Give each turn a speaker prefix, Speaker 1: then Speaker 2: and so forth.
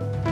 Speaker 1: Bye.